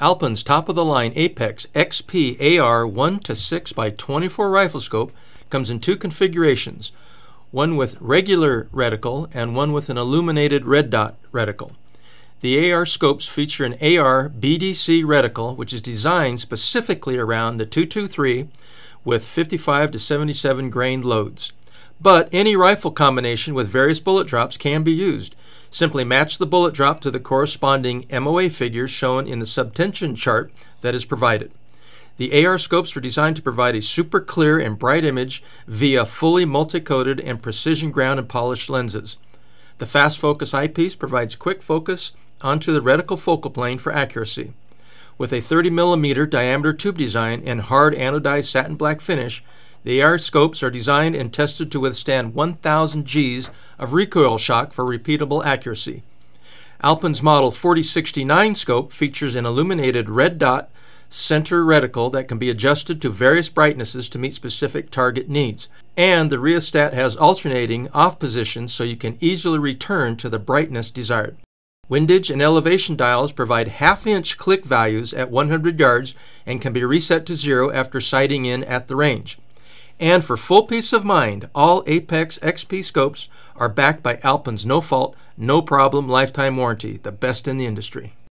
Alpen's top-of-the-line Apex XP AR 1 to 6 by 24 rifle scope comes in two configurations, one with regular reticle and one with an illuminated red dot reticle. The AR scopes feature an AR BDC reticle, which is designed specifically around the 223 with 55 to 77 grain loads. But any rifle combination with various bullet drops can be used. Simply match the bullet drop to the corresponding MOA figures shown in the subtension chart that is provided. The AR scopes are designed to provide a super clear and bright image via fully multi-coated and precision ground and polished lenses. The fast focus eyepiece provides quick focus onto the reticle focal plane for accuracy. With a 30 millimeter diameter tube design and hard anodized satin black finish, the AR scopes are designed and tested to withstand 1,000 Gs of recoil shock for repeatable accuracy. Alpen's Model 4069 scope features an illuminated red dot center reticle that can be adjusted to various brightnesses to meet specific target needs. And the rheostat has alternating off positions so you can easily return to the brightness desired. Windage and elevation dials provide half-inch click values at 100 yards and can be reset to zero after sighting in at the range. And for full peace of mind, all Apex XP scopes are backed by Alpen's no fault, no problem lifetime warranty, the best in the industry.